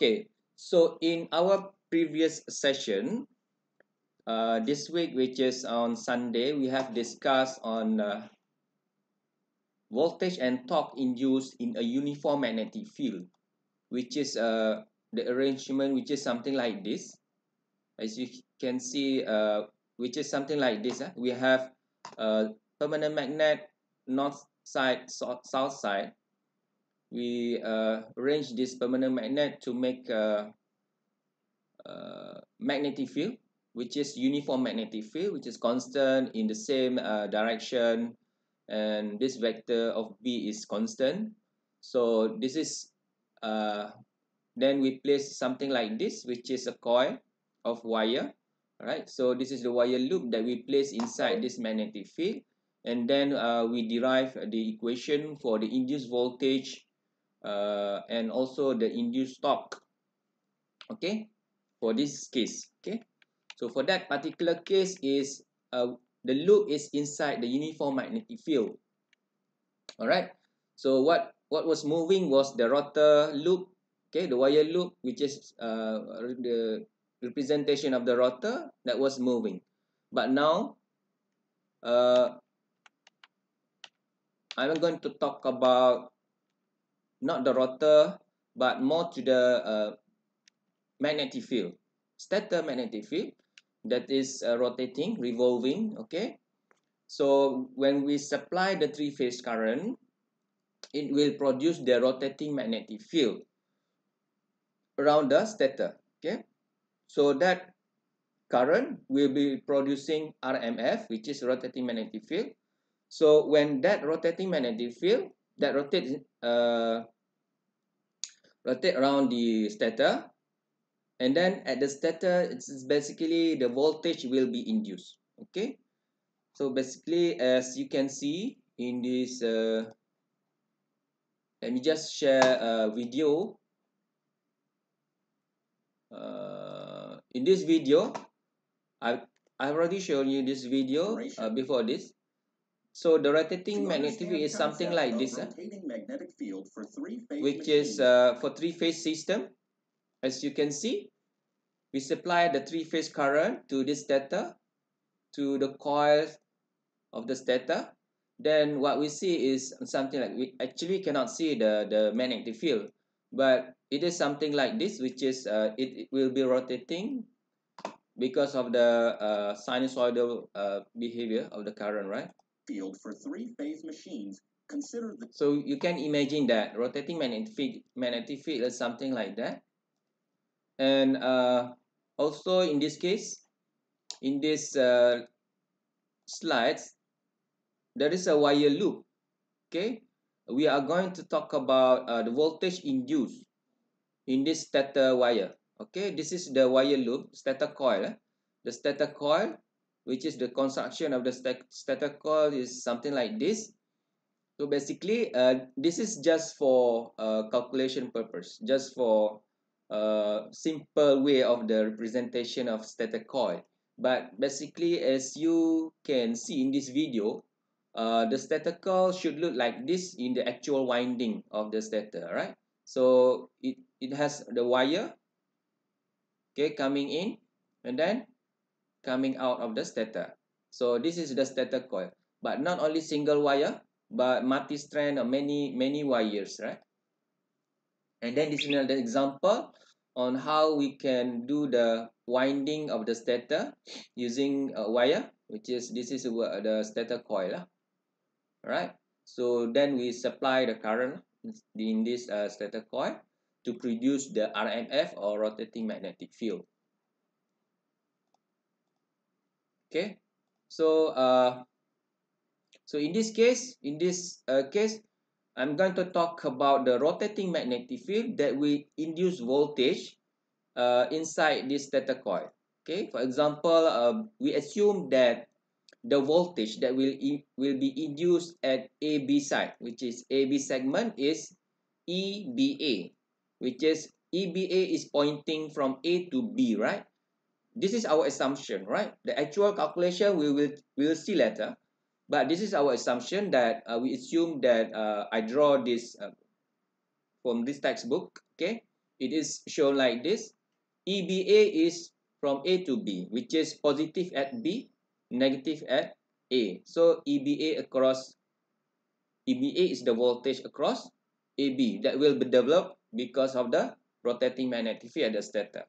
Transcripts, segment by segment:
Okay, so in our previous session, uh, this week, which is on Sunday, we have discussed on uh, voltage and torque induced in a uniform magnetic field, which is uh, the arrangement, which is something like this. As you can see, uh, which is something like this. Uh, we have a permanent magnet, north side, south side. We uh, arrange this permanent magnet to make a, a magnetic field, which is uniform magnetic field, which is constant in the same uh, direction and this vector of B is constant. So this is, uh, then we place something like this, which is a coil of wire. Right. So this is the wire loop that we place inside this magnetic field. And then uh, we derive the equation for the induced voltage uh, and also the induced torque. Okay. For this case. Okay. So for that particular case is uh, the loop is inside the uniform magnetic field all right so what what was moving was the rotor loop okay the wire loop which is uh, the representation of the rotor that was moving but now uh, I'm going to talk about not the rotor but more to the uh, magnetic field. Stator magnetic field that is uh, rotating revolving okay? So when we supply the three phase current it will produce the rotating magnetic field around the stator okay? So that current will be producing RMF which is rotating magnetic field. So when that rotating magnetic field that rotates uh, rotate around the stator and then at the stator it's basically the voltage will be induced okay? So basically as you can see in this uh, let me just share a video. Uh, in this video I've, I've already shown you this video uh, before this so the rotating magnetic field is something like this uh, which is uh, for three-phase system. As you can see we supply the three-phase current to this stator to the coils of the stator then what we see is something like we actually cannot see the the magnetic field. But it is something like this which is uh, it, it will be rotating because of the uh, sinusoidal uh, behavior of the current right field for three-phase machines. Consider the so you can imagine that rotating magnetic field magnetic field is something like that. And uh, also in this case in this uh, slides there is a wire loop okay? We are going to talk about uh, the voltage induced in this stator wire okay? This is the wire loop stator coil eh? the stator coil which is the construction of the stator coil is something like this. So basically uh, this is just for uh, calculation purpose just for uh, simple way of the representation of stator coil but basically as you can see in this video uh, the stator coil should look like this in the actual winding of the stator right so it it has the wire okay coming in and then coming out of the stator. So this is the stator coil. But not only single wire but multi-strand or many many wires right? And then this is another example on how we can do the winding of the stator using a wire which is this is the stator coil uh, right so then we supply the current in this uh, stator coil to produce the RMF or rotating magnetic field okay so uh so in this case in this uh, case I'm going to talk about the rotating magnetic field that will induce voltage uh, inside this stator coil. Okay, for example, uh, we assume that the voltage that will will be induced at AB side, which is AB segment, is EBA, which is EBA is pointing from A to B, right? This is our assumption, right? The actual calculation we will we will see later. But this is our assumption that uh, we assume that uh, I draw this uh, from this textbook, okay? it is shown like this EBA is from A to B which is positive at B negative at A so EBA across EBA is the voltage across AB that will be developed because of the rotating magnetic field at the stator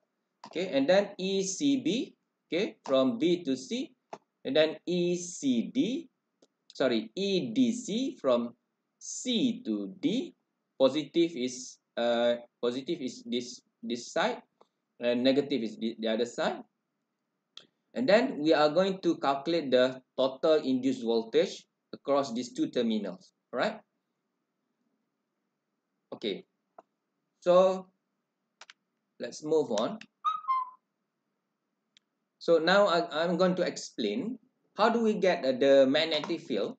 okay and then ECB okay from B to C and then ECD sorry EDC from C to D. Positive is uh positive is this this side and negative is the, the other side. And then we are going to calculate the total induced voltage across these two terminals right okay so let's move on so now I, I'm going to explain how do we get the magnetic field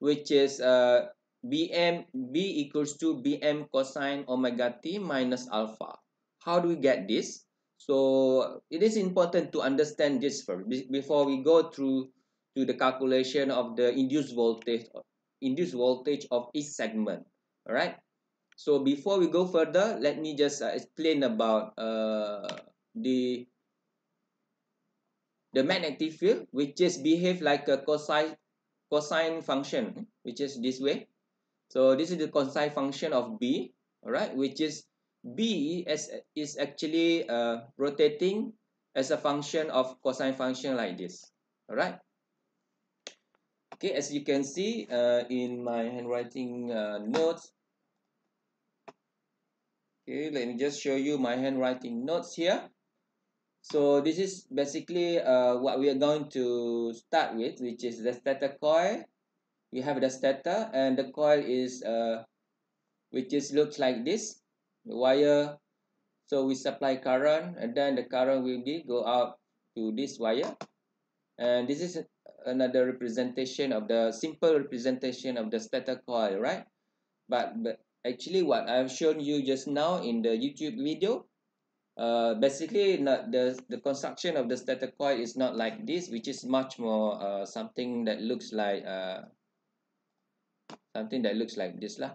which is uh, bm b equals to bm cosine omega t minus alpha. How do we get this? So it is important to understand this first before we go through to the calculation of the induced voltage induced voltage of each segment all right so before we go further let me just uh, explain about uh, the the magnetic field which just behave like a cosine cosine function which is this way. So this is the cosine function of b all right which is b as is actually uh, rotating as a function of cosine function like this all right okay as you can see uh, in my handwriting uh, notes. Okay let me just show you my handwriting notes here so this is basically uh, what we are going to start with which is the stator coil. We have the stator and the coil is uh, which is looks like this. The wire. So we supply current and then the current will be go out to this wire. And this is another representation of the simple representation of the stator coil right? But, but actually what I've shown you just now in the YouTube video uh, basically not the the construction of the stator coil is not like this which is much more uh, something that looks like uh, something that looks like this lah.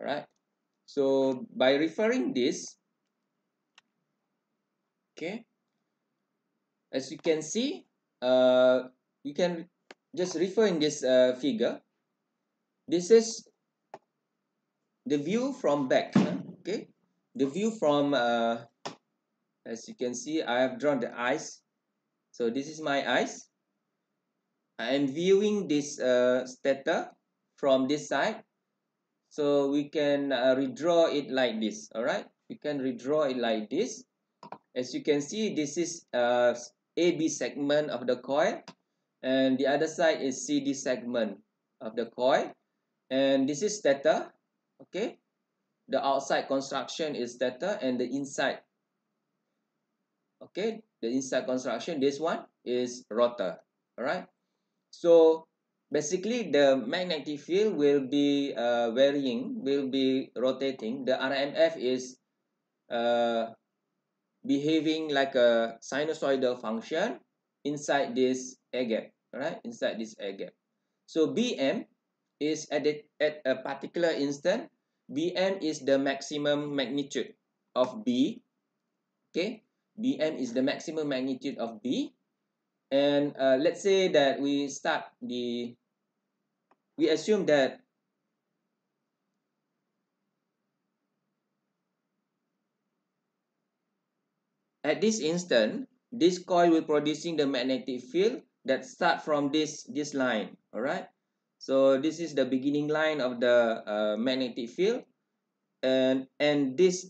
All right so by referring this okay as you can see uh, you can just refer in this uh, figure. This is the view from back okay? The view from uh, as you can see I have drawn the eyes. So this is my eyes. I am viewing this uh, from this side. So we can uh, redraw it like this all right we can redraw it like this. As you can see this is uh, AB segment of the coil. And the other side is CD segment of the coil. And this is stator okay? The outside construction is stator and the inside okay the inside construction this one is rotor all right so basically the magnetic field will be uh, varying will be rotating. The RMF is uh, behaving like a sinusoidal function inside this air gap right inside this air gap. So BM is at, at a particular instant. Bm is the maximum magnitude of b okay bm is the maximum magnitude of b. And uh, let's say that we start the we assume that at this instant this coil will producing the magnetic field that start from this this line all right so this is the beginning line of the uh, magnetic field. And and this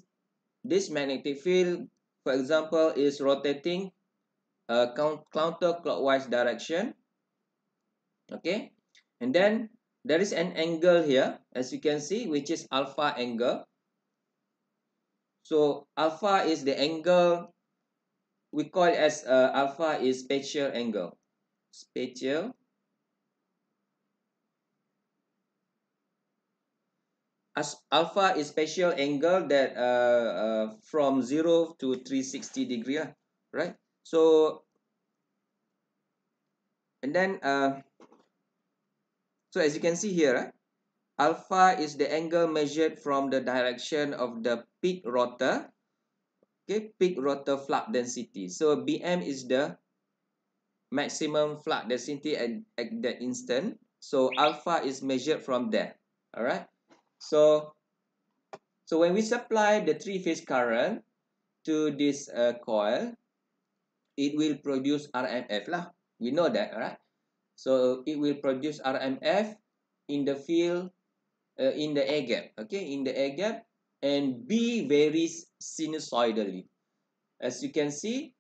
this magnetic field for example is rotating uh, counterclockwise direction. Okay? And then there is an angle here as you can see which is alpha angle. So alpha is the angle we call as uh, alpha is spatial angle. Spatial as alpha is spatial angle that uh, uh, from 0 to 360 degree lah, right? So and then uh, so as you can see here uh, alpha is the angle measured from the direction of the peak rotor okay peak rotor flux density. So bm is the maximum flux density at, at that instant. So alpha is measured from there all right so so when we supply the three phase current to this uh, coil it will produce rmf lah. We know that right so it will produce rmf in the field uh, in the air gap okay? In the air gap and b varies sinusoidally. As you can see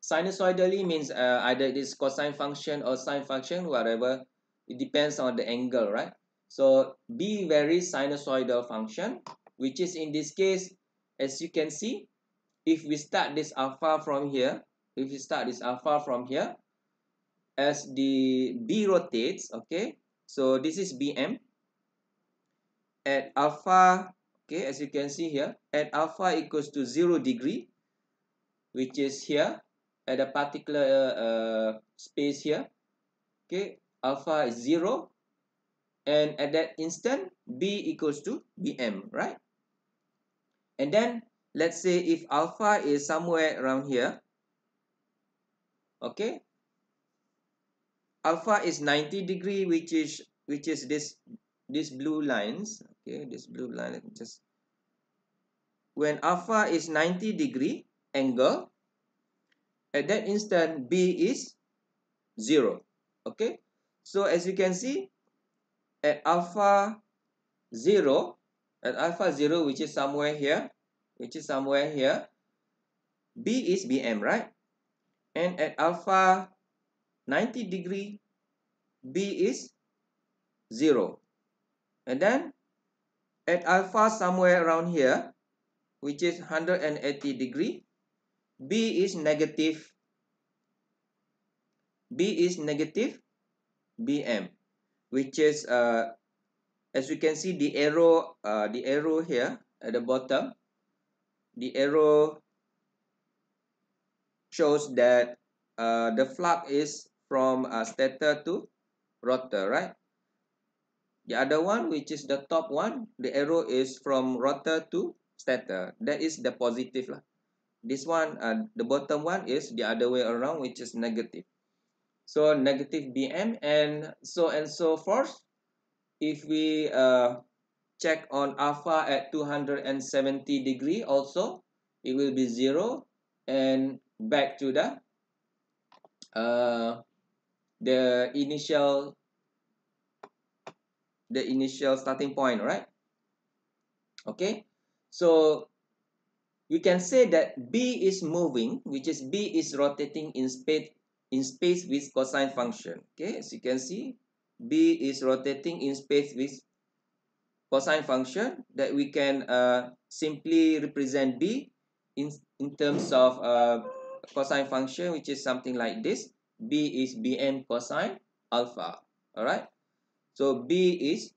sinusoidally means uh, either it is cosine function or sine function whatever it depends on the angle right so b varies sinusoidal function which is in this case as you can see if we start this alpha from here if we start this alpha from here as the b rotates okay? So this is bm. At alpha okay as you can see here at alpha equals to zero degree which is here at a particular uh, space here okay? Alpha is 0 and at that instant b equals to bm right? And then let's say if alpha is somewhere around here okay? Alpha is 90 degree which is which is this this blue lines okay? This blue line just when alpha is 90 degree angle at that instant b is 0 okay? So as you can see at alpha 0 at alpha 0 which is somewhere here which is somewhere here b is bm right and at alpha 90 degree b is 0 and then at alpha somewhere around here which is 180 degree B is negative. B is negative BM, which is uh, as we can see the arrow uh, the arrow here at the bottom. The arrow shows that uh, the flux is from uh, stator to rotor, right? The other one, which is the top one, the arrow is from rotor to stator. That is the positive lah this one uh, the bottom one is the other way around which is negative so negative bm and so and so forth. If we uh, check on alpha at 270 degree also it will be zero. And back to the uh, the initial the initial starting point right? Okay. So we can say that B is moving, which is B is rotating in space in space with cosine function. Okay, as you can see, B is rotating in space with cosine function that we can uh, simply represent B in, in terms of uh, cosine function, which is something like this. B is Bm cosine alpha. All right. So B is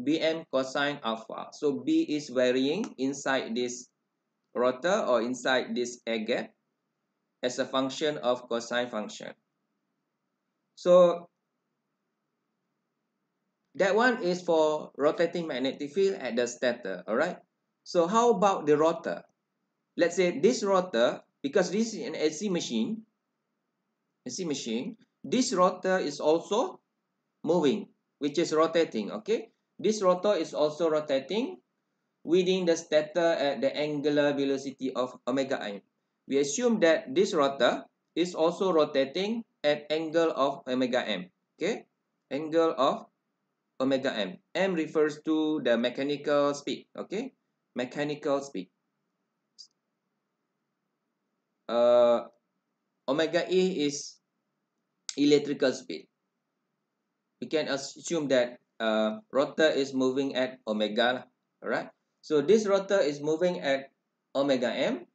Bm cosine alpha. So B is varying inside this rotor or inside this air gap as a function of cosine function. So that one is for rotating magnetic field at the stator, all right? So how about the rotor? Let's say this rotor, because this is an AC machine, AC machine, this rotor is also moving, which is rotating, okay? This rotor is also rotating within the stator at the angular velocity of omega m. We assume that this rotor is also rotating at angle of omega m. Okay, angle of omega m. M refers to the mechanical speed. Okay, mechanical speed. Uh, omega e is electrical speed. We can assume that uh, rotor is moving at omega. All right. So this rotor is moving at omega m.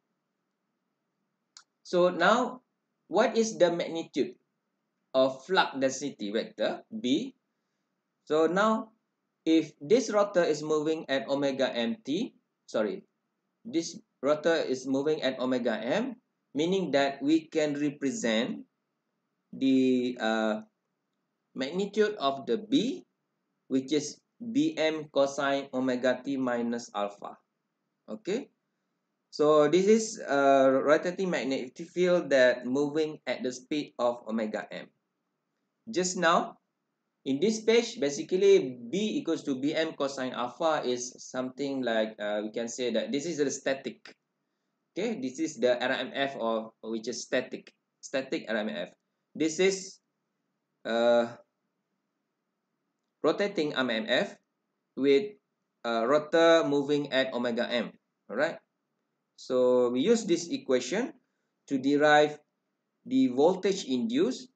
So now, what is the magnitude of flux density vector? B? So now, if this rotor is moving at omega mt, sorry, this rotor is moving at omega m, meaning that we can represent the uh, magnitude of the B, which is bm cosine omega t minus alpha. Okay So this is a rotating magnetic field that moving at the speed of omega m. Just now, in this page, basically B equals to Bm cosine alpha is something like uh, we can say that this is the static. Okay, this is the RMF or which is static, static RMF. This is uh, rotating RMF with a rotor moving at omega m. All right. So we use this equation to derive the voltage induced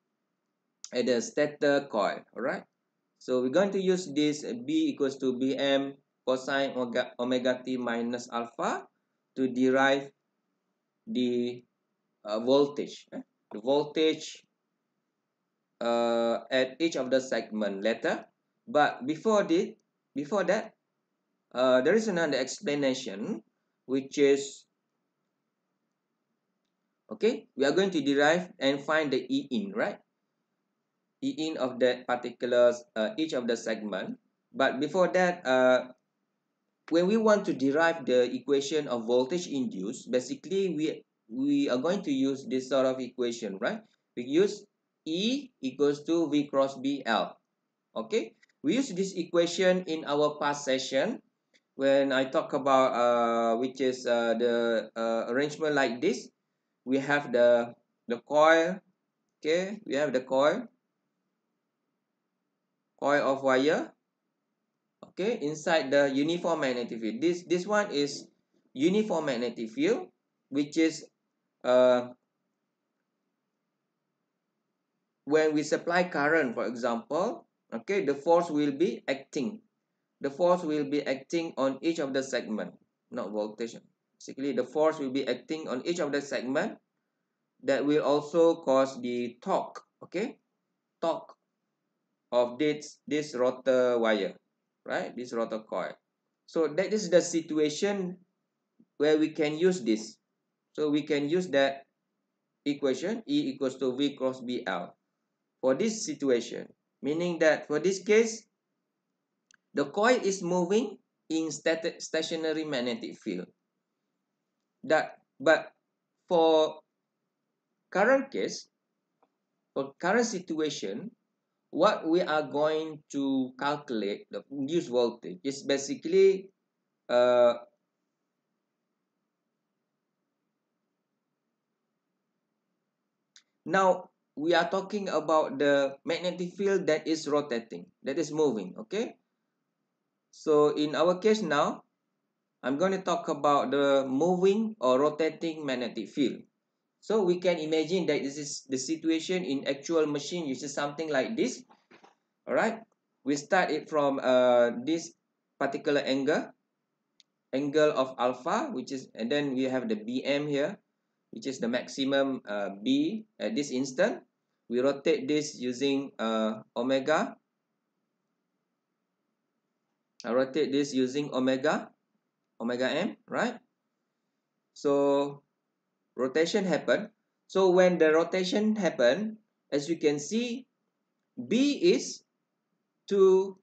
at the stator coil. All right. So we're going to use this B equals to Bm cosine omega, omega t minus alpha to derive the uh, voltage. Eh? The voltage uh, at each of the segment later. But before this, before that, uh, there is another explanation, which is okay we are going to derive and find the e in right? E in of that particular uh, each of the segment. But before that uh, when we want to derive the equation of voltage induced basically we we are going to use this sort of equation right? We use e equals to v cross bl okay? We use this equation in our past session when i talk about uh, which is uh, the uh, arrangement like this we have the the coil okay? We have the coil. Coil of wire okay? Inside the uniform magnetic field. This this one is uniform magnetic field which is uh when we supply current for example okay? The force will be acting. The force will be acting on each of the segment not voltage basically the force will be acting on each of the segment that will also cause the torque okay? Torque of this this rotor wire right? This rotor coil. So that is the situation where we can use this. So we can use that equation e equals to v cross bl for this situation meaning that for this case the coil is moving in stat stationary magnetic field that but for current case for current situation what we are going to calculate the induced voltage is basically uh, now we are talking about the magnetic field that is rotating that is moving okay? So in our case now i'm going to talk about the moving or rotating magnetic field so we can imagine that this is the situation in actual machine uses something like this. All right. We start it from uh, this particular angle, angle of alpha, which is, and then we have the BM here, which is the maximum uh, B at this instant. We rotate this using uh, omega. I rotate this using omega, omega M, right? So rotation happen. So when the rotation happen as you can see b is to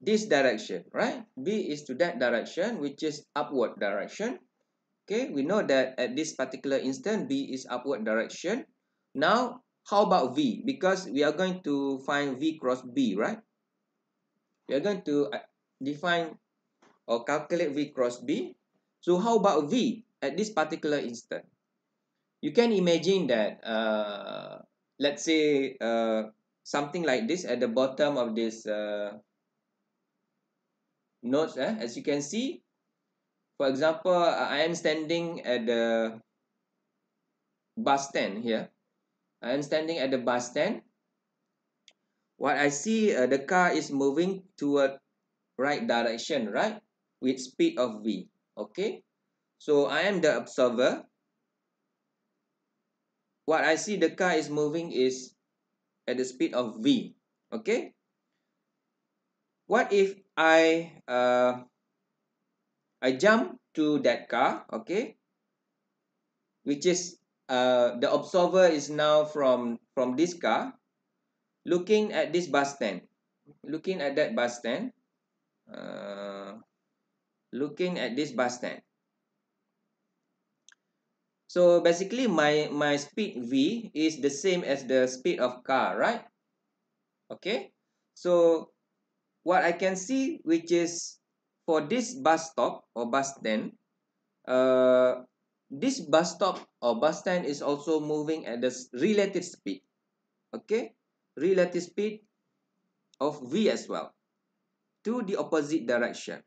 this direction right? B is to that direction which is upward direction. Okay we know that at this particular instant b is upward direction. Now how about v? Because we are going to find v cross b right? We are going to uh, define or calculate v cross b so how about v at this particular instant. You can imagine that, uh, let's say, uh, something like this at the bottom of this uh, notes. Eh? As you can see, for example, I am standing at the bus stand here. I am standing at the bus stand. What I see, uh, the car is moving toward right direction, right? With speed of V. Okay. So I am the observer. What I see the car is moving is at the speed of v. Okay. What if I uh, I jump to that car? Okay. Which is uh, the observer is now from from this car, looking at this bus stand, looking at that bus stand, uh, looking at this bus stand. So basically my my speed v is the same as the speed of car right? Okay? So what i can see which is for this bus stop or bus stand uh this bus stop or bus stand is also moving at the relative speed. Okay? Relative speed of v as well to the opposite direction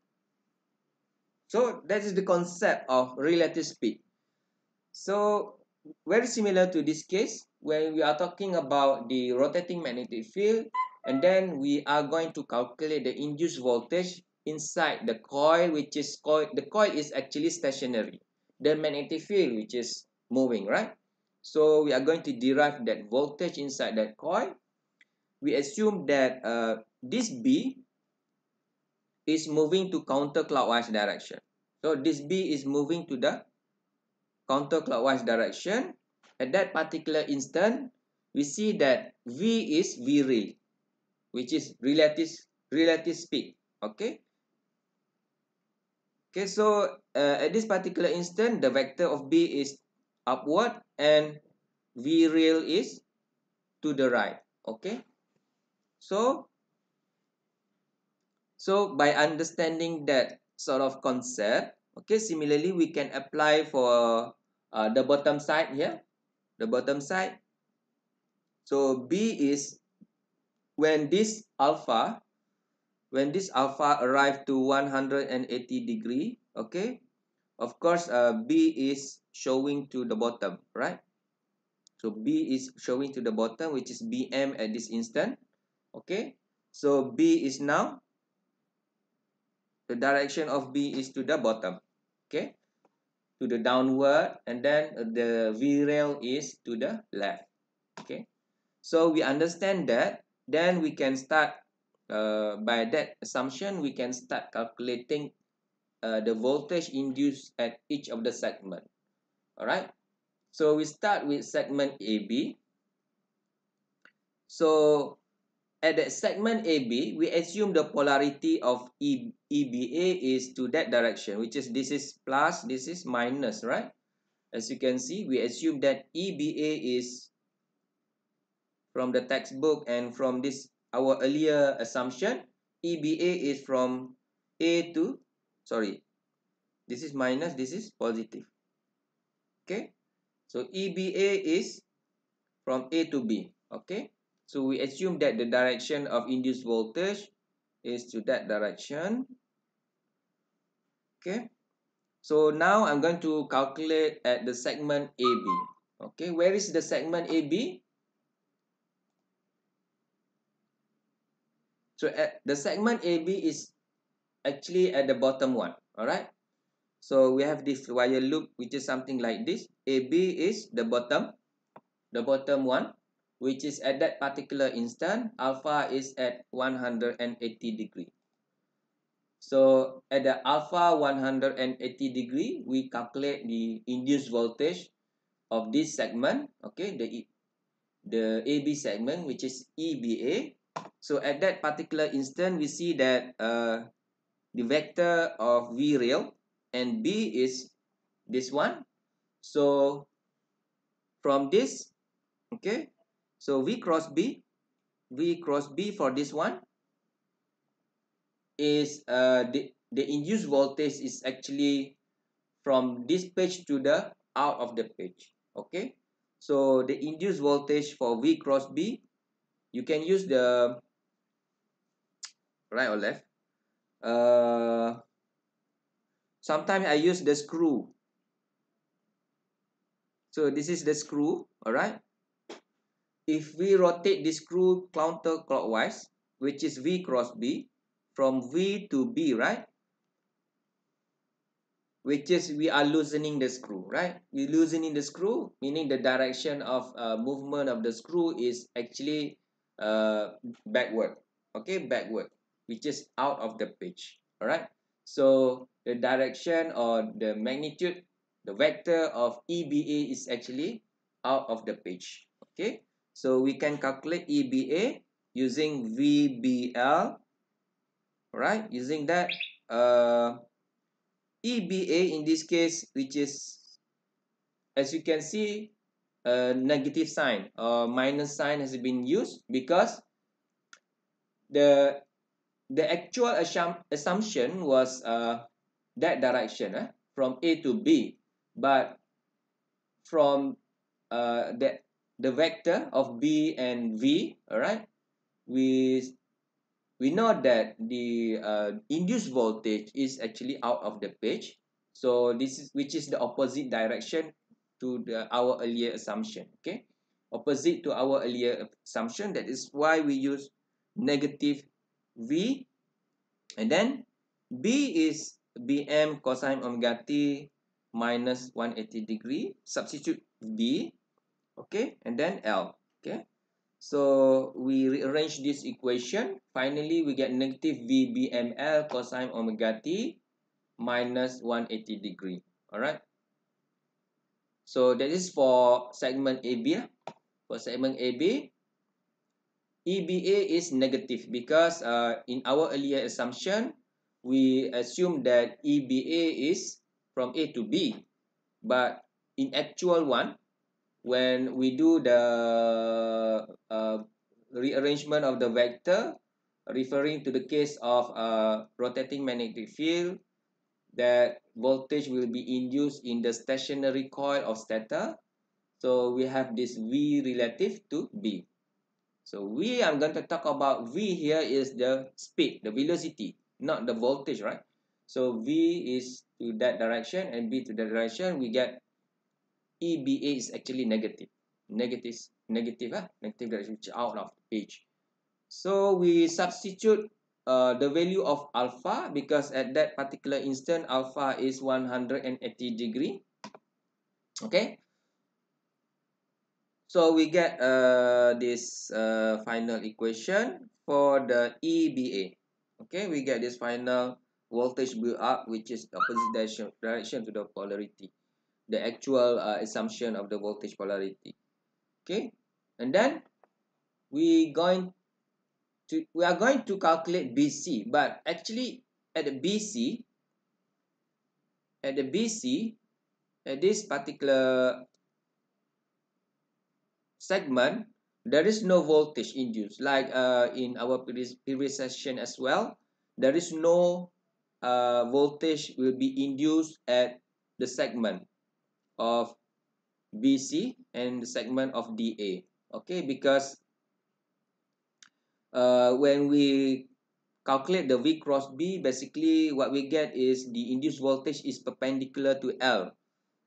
so that is the concept of relative speed. So very similar to this case when we are talking about the rotating magnetic field and then we are going to calculate the induced voltage inside the coil which is coil the coil is actually stationary. The magnetic field which is moving right? So we are going to derive that voltage inside that coil. We assume that uh, this B is moving to counterclockwise direction. So this B is moving to the counterclockwise direction. At that particular instant we see that V is V real which is relative relative speed. Okay? Okay so uh, at this particular instant the vector of B is upward and V real is to the right. Okay? So so by understanding that sort of concept okay similarly we can apply for uh, the bottom side here. The bottom side. So b is when this alpha when this alpha arrive to 180 degree okay of course uh, b is showing to the bottom right? So b is showing to the bottom which is bm at this instant okay? So b is now the direction of b is to the bottom okay? To the downward and then the V rail is to the left okay? So we understand that then we can start uh, by that assumption we can start calculating uh, the voltage induced at each of the segment all right so we start with segment AB so at that segment AB, we assume the polarity of e, EBA is to that direction, which is this is plus, this is minus, right? As you can see, we assume that EBA is from the textbook and from this our earlier assumption, EBA is from A to, sorry, this is minus, this is positive. Okay, so EBA is from A to B. Okay, so we assume that the direction of induced voltage is to that direction. Okay. So now I'm going to calculate at the segment AB. Okay, where is the segment AB? So at the segment AB is actually at the bottom one. All right. So we have this wire loop which is something like this. AB is the bottom, the bottom one which is at that particular instant alpha is at 180 degree. So at the alpha 180 degree we calculate the induced voltage of this segment okay the the AB segment which is EBA so at that particular instant we see that uh, the vector of V real and B is this one. So from this okay so V cross B, V cross B for this one is uh, the, the induced voltage is actually from this page to the out of the page. Okay. So the induced voltage for V cross B, you can use the right or left. Uh, sometimes I use the screw. So this is the screw, all right if we rotate the screw counterclockwise, which is V cross B, from V to B, right? Which is we are loosening the screw, right? We loosening the screw, meaning the direction of uh, movement of the screw is actually uh, backward, okay, backward, which is out of the page, all right? So the direction or the magnitude, the vector of EBA is actually out of the page, okay? So we can calculate EBA using VBL, right? Using that, uh, EBA in this case, which is as you can see a negative sign or minus sign has been used because the the actual assum assumption was uh, that direction eh, from A to B but from uh, that the vector of B and V all right we we know that the uh, induced voltage is actually out of the page. So this is which is the opposite direction to the our earlier assumption okay? Opposite to our earlier assumption that is why we use negative v. And then b is bm cosine omega t minus 180 degree substitute b okay and then l okay so we rearrange this equation finally we get negative VBML cosine omega t minus 180 degree all right so that is for segment AB. For segment AB, EBA is negative because uh, in our earlier assumption, we assume that EBA is from A to B. But in actual one, when we do the uh, rearrangement of the vector, referring to the case of a uh, rotating magnetic field, that voltage will be induced in the stationary coil of stator. So we have this V relative to B. So V, I'm going to talk about V here is the speed, the velocity, not the voltage, right? So V is to that direction and B to that direction. We get EBA is actually negative. Negative, negative, huh? negative which out of the page. So we substitute uh, the value of alpha because at that particular instant alpha is 180 degree okay so we get uh, this uh, final equation for the EBA okay we get this final voltage build up which is opposite direction to the polarity the actual uh, assumption of the voltage polarity. Okay? And then we going to we are going to calculate BC but actually at the BC at the BC at this particular segment there is no voltage induced. Like uh, in our previous, session as well there is no uh, voltage will be induced at the segment of BC and the segment of DA okay because uh, when we calculate the V cross B, basically what we get is the induced voltage is perpendicular to L.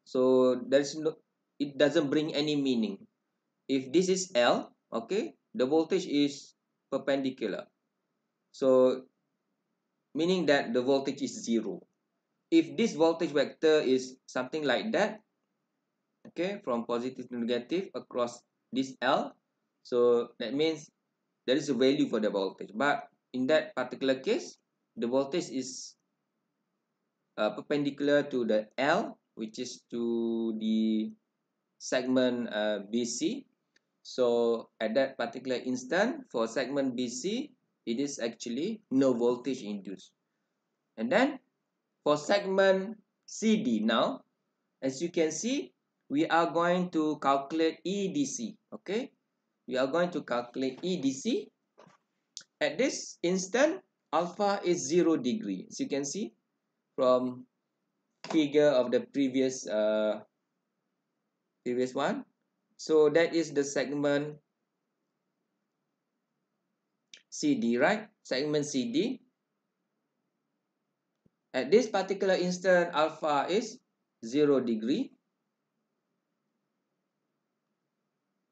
So there's no, it doesn't bring any meaning. If this is L, okay, the voltage is perpendicular. So meaning that the voltage is zero. If this voltage vector is something like that, okay, from positive to negative across this L, so that means there is a value for the voltage. But in that particular case the voltage is uh, perpendicular to the L which is to the segment uh, BC so at that particular instant for segment BC it is actually no voltage induced. And then for segment CD now as you can see we are going to calculate EDC okay we are going to calculate EDC. At this instant, alpha is 0 degree. As you can see from figure of the previous uh, previous one. So that is the segment CD, right? Segment CD. At this particular instant, alpha is 0 degree.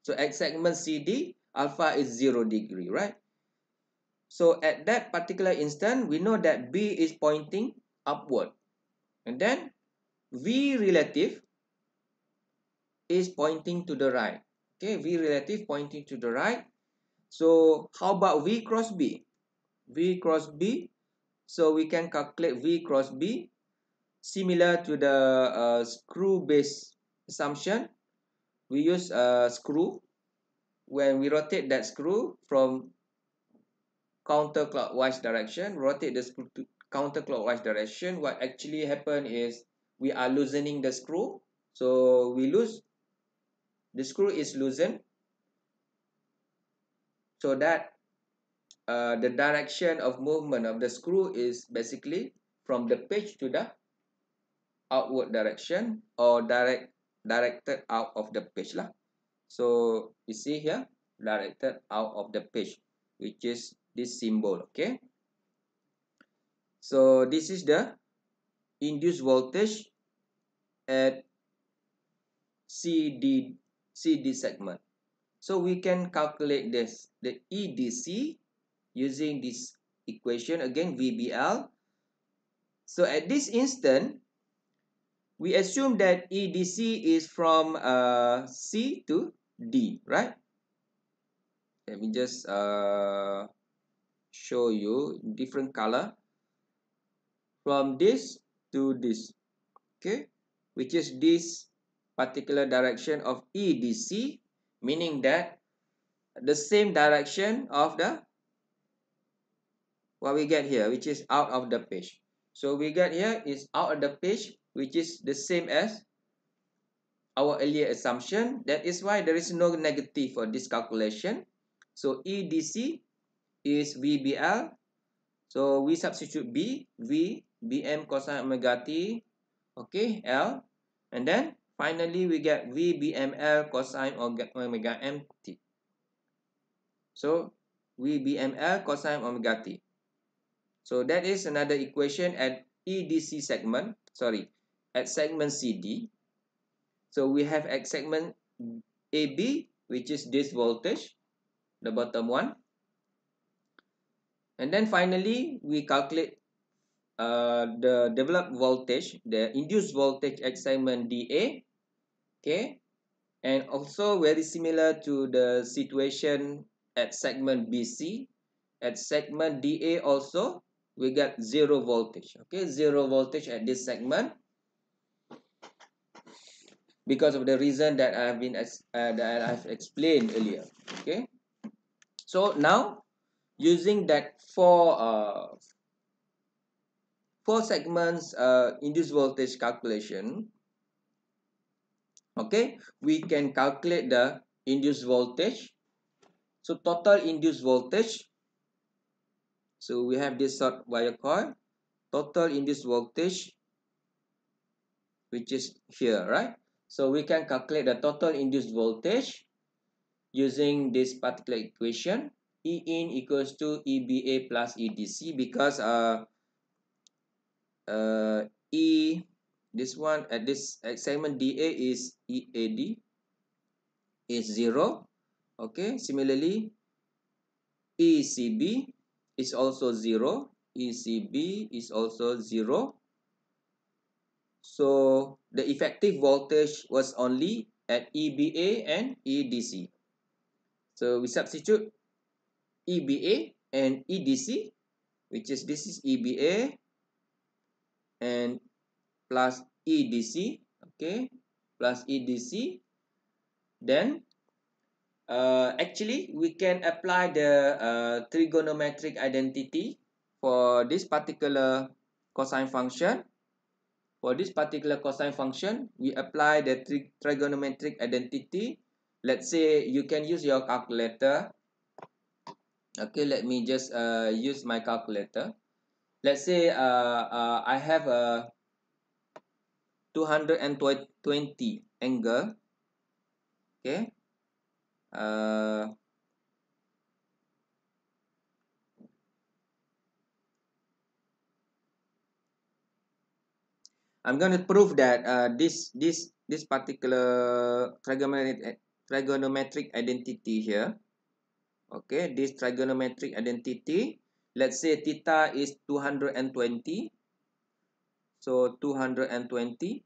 So at segment CD, alpha is 0 degree, right? So at that particular instant, we know that B is pointing upward. And then V relative is pointing to the right. Okay, V relative pointing to the right. So how about V cross B? V cross B. So we can calculate V cross B similar to the uh, screw base assumption we use a screw. When we rotate that screw from counterclockwise direction rotate the screw to counterclockwise direction what actually happen is we are loosening the screw. So we lose the screw is loosened. So that uh, the direction of movement of the screw is basically from the pitch to the outward direction or direct directed out of the page lah. so you see here directed out of the page which is this symbol okay? So this is the induced voltage at CD CD segment. So we can calculate this the EDC using this equation again VBL so at this instant we assume that EDC is from uh, C to D right? Let me just uh, show you different color from this to this okay? Which is this particular direction of EDC meaning that the same direction of the what we get here which is out of the page. So we get here is out of the page which is the same as our earlier assumption. That is why there is no negative for this calculation. So EDC is VBL so we substitute B V Bm cosine omega t okay L. And then finally we get VBML cosine omega mt so VBML cosine omega t. So that is another equation at EDC segment. Sorry at segment CD so we have at segment AB which is this voltage the bottom one. And then finally we calculate uh, the developed voltage, the induced voltage at segment DA, okay, and also very similar to the situation at segment BC. At segment DA also, we got zero voltage, okay, zero voltage at this segment because of the reason that I have been uh, that I've explained earlier, okay. So now, using that four uh, four segments uh, induced voltage calculation okay? We can calculate the induced voltage. So total induced voltage. So we have this short wire coil. Total induced voltage which is here right so we can calculate the total induced voltage using this particular equation. E in equals to EBA plus EDC because uh, uh, E this one at this segment DA is EAD is 0 okay similarly ECB is also 0 ECB is also 0 so the effective voltage was only at EBA and EDC so we substitute EBA and EDC which is this is EBA and plus EDC okay plus EDC then uh, actually we can apply the uh, trigonometric identity for this particular cosine function for this particular cosine function we apply the tri trigonometric identity. Let's say you can use your calculator. Okay let me just uh, use my calculator. Let's say uh, uh, I have a 220 angle. Okay. Uh, I'm going to prove that uh, this this this particular trigonometric trigonometric identity here. Okay this trigonometric identity let's say theta is 220 so 220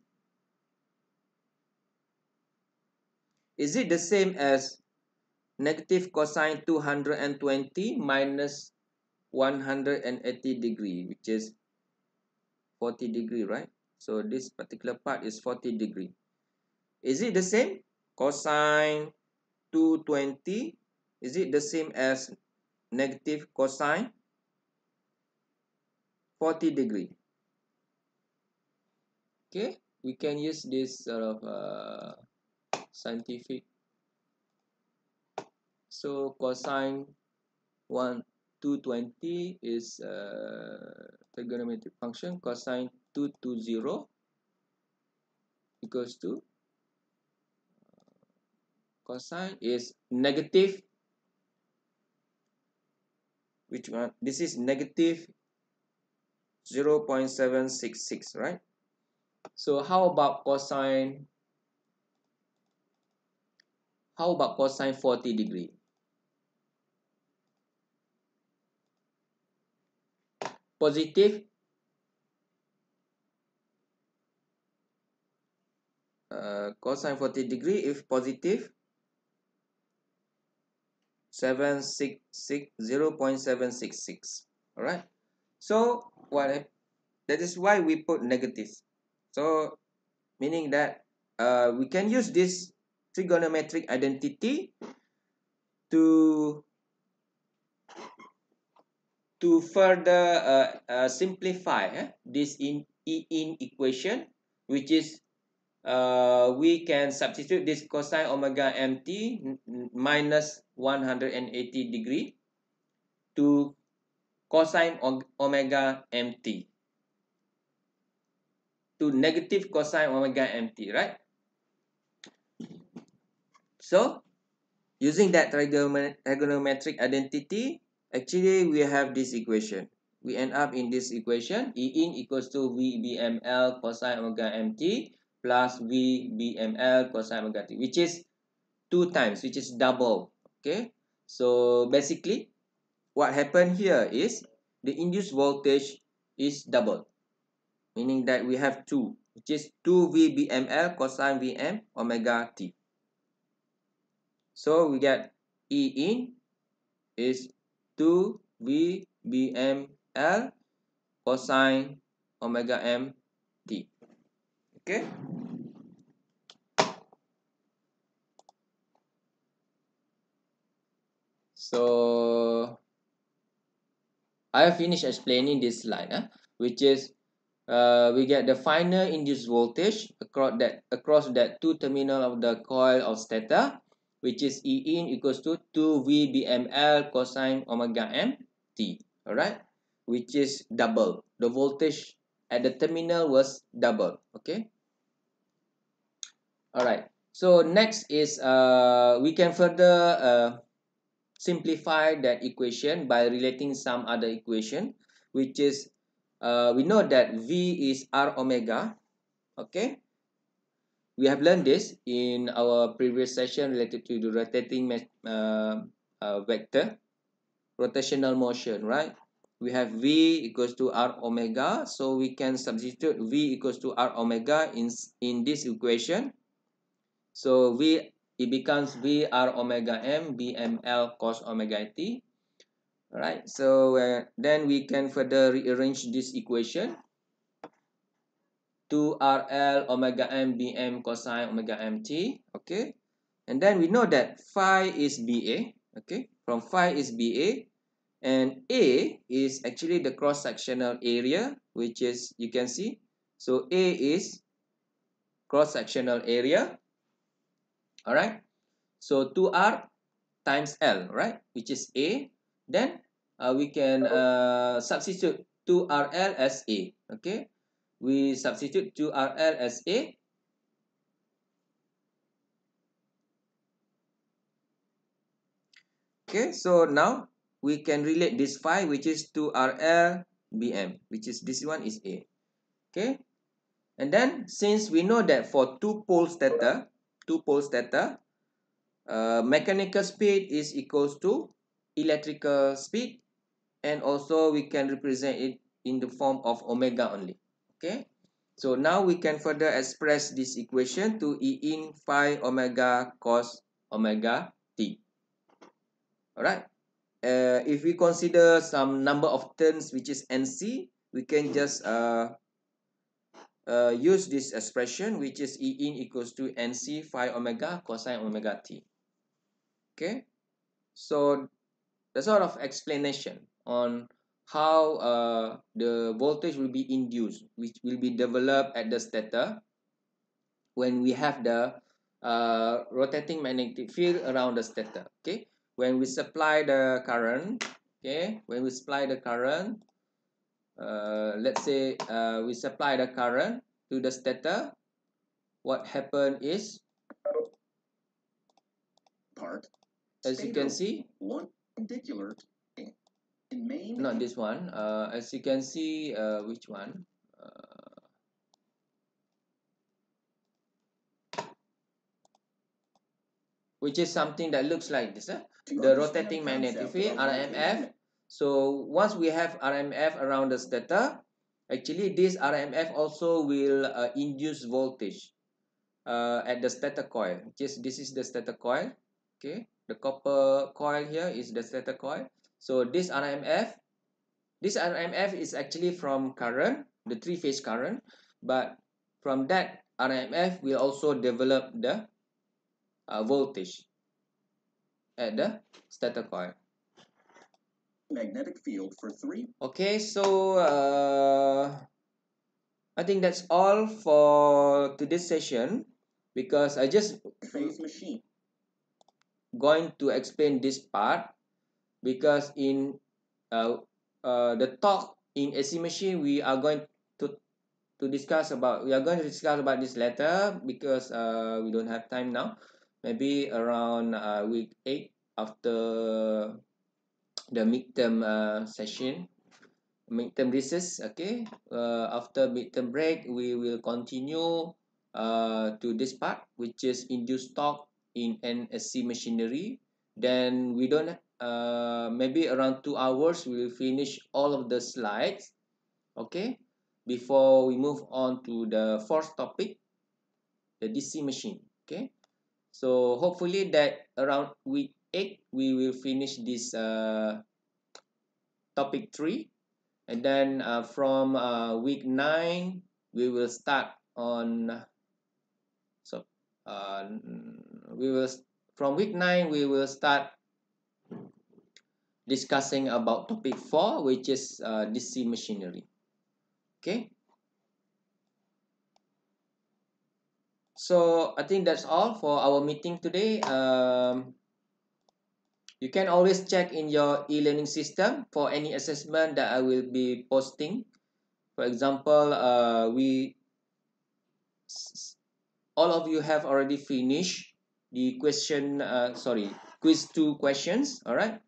is it the same as negative cosine 220 minus 180 degree which is 40 degree right so this particular part is 40 degree. Is it the same? Cosine 220 is it the same as negative cosine? 40 degree. Okay we can use this sort of uh, scientific. So cosine 1 220 is uh, trigonometric function. Cosine 220 equals to cosine is negative which one? This is negative 0 0.766 right? So how about cosine? How about cosine 40 degree? Positive uh, cosine 40 degree if positive 766 0.766 all right so what that is why we put negative. So meaning that uh, we can use this trigonometric identity to to further uh, uh, simplify eh, this in in equation which is uh, we can substitute this cosine omega mt minus 180 degree to cosine omega mt. To negative cosine omega mt right? So using that trigonometric identity actually we have this equation. We end up in this equation. E in equals to VBML cosine omega mt plus V BML cosine omega t, which is two times, which is double. Okay, so basically, what happened here is the induced voltage is double, meaning that we have two, which is two V BML cosine Vm omega t. So we get E in is 2 V BML cosine omega m t. Okay. So I have finished explaining this slide, eh, which is uh, we get the final induced voltage across that across that two terminal of the coil of stator, which is E in equals to 2 VBML cosine omega m t. Alright, which is double. The voltage at the terminal was double. Okay. Alright. So next is uh, we can further uh, simplify that equation by relating some other equation which is uh, we know that V is R omega okay? We have learned this in our previous session related to the rotating uh, uh, vector rotational motion right? We have V equals to R omega so we can substitute V equals to R omega in in this equation. So V it becomes V R omega M M B M L cos omega t. Right. So uh, then we can further rearrange this equation. 2 RL omega M B M cosine omega MT. Okay. And then we know that phi is BA. Okay. From phi is BA. And A is actually the cross-sectional area, which is, you can see. So A is cross-sectional area all right so 2r times l right? Which is a. Then uh, we can uh, substitute 2rl as a okay? We substitute 2rl as a. Okay so now we can relate this phi which is 2rl bm which is this one is a okay? And then since we know that for two poles theta two poles theta uh, mechanical speed is equals to electrical speed and also we can represent it in the form of omega only okay? So now we can further express this equation to e in phi omega cos omega t. All right uh, if we consider some number of turns which is nc we can just uh, uh, use this expression which is E in equals to NC phi omega cosine omega t. Okay, so the sort of explanation on how uh, the voltage will be induced, which will be developed at the stator. when we have the uh, rotating magnetic field around the stator okay when we supply the current okay when we supply the current uh, let's say uh, we supply the current to the stator. What happened is part. as you can see one perpendicular in main not this one. Uh, as you can see uh, which one? Uh, which is something that looks like this eh? the rotating magnetic field RMF so once we have RMF around the stator actually this RMF also will uh, induce voltage uh, at the stator coil. Just this is the stator coil. Okay. The copper coil here is the stator coil. So this RMF this RMF is actually from current the three phase current. But from that RMF will also develop the uh, voltage at the stator coil magnetic field for three okay so uh, I think that's all for today's session because I just phase machine. going to explain this part because in uh, uh, the talk in AC machine we are going to to discuss about we are going to discuss about this later because uh, we don't have time now maybe around uh, week 8 after the midterm uh, session midterm recess okay? Uh, after midterm break we will continue uh, to this part which is induced torque in an AC machinery. Then we don't uh, maybe around two hours we will finish all of the slides okay? Before we move on to the fourth topic the DC machine okay? So hopefully that around week 8 we will finish this uh, topic 3 and then uh, from uh, week 9 we will start on so uh, we will from week 9 we will start discussing about topic 4 which is uh, DC machinery. Okay? So I think that's all for our meeting today. Um, you can always check in your e-learning system for any assessment that I will be posting. For example uh, we all of you have already finished the question uh, sorry quiz 2 questions all right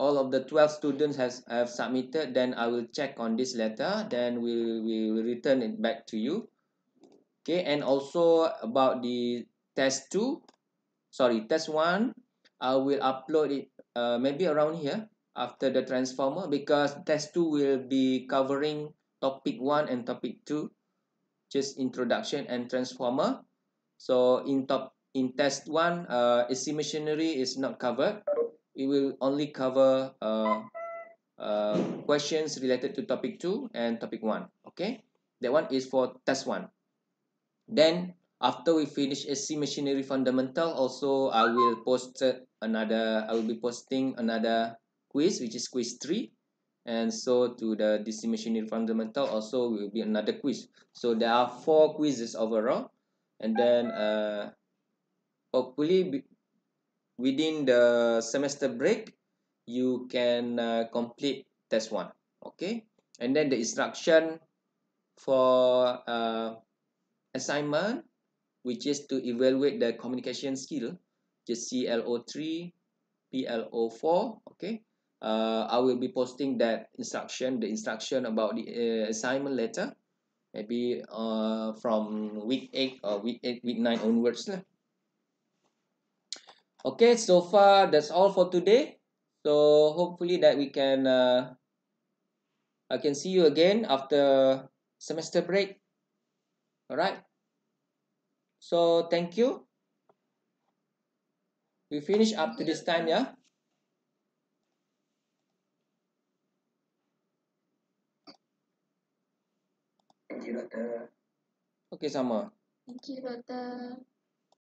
all of the 12 students has have submitted then I will check on this letter then we, will return it back to you. Okay and also about the test 2 sorry test 1 I will upload it uh, maybe around here after the transformer because test 2 will be covering topic 1 and topic 2 just introduction and transformer. So in top in test 1 uh, AC machinery is not covered. It will only cover uh, uh, questions related to topic 2 and topic 1 okay? That one is for test 1 then after we finish AC machinery fundamental also I will post another I will be posting another quiz which is quiz 3 and so to the DC machinery fundamental also will be another quiz. So there are four quizzes overall. And then uh, hopefully within the semester break you can uh, complete test 1 okay? And then the instruction for uh, assignment which is to evaluate the communication skill just CLO3 PLO4 okay? Uh, I will be posting that instruction the instruction about the uh, assignment letter maybe uh, from week 8 or week 8 week 9 onwards lah. okay so far that's all for today. So hopefully that we can uh, I can see you again after semester break. All right so thank you we finish up to this time yeah Thank you, Doctor. okay sama Thank you, Doctor.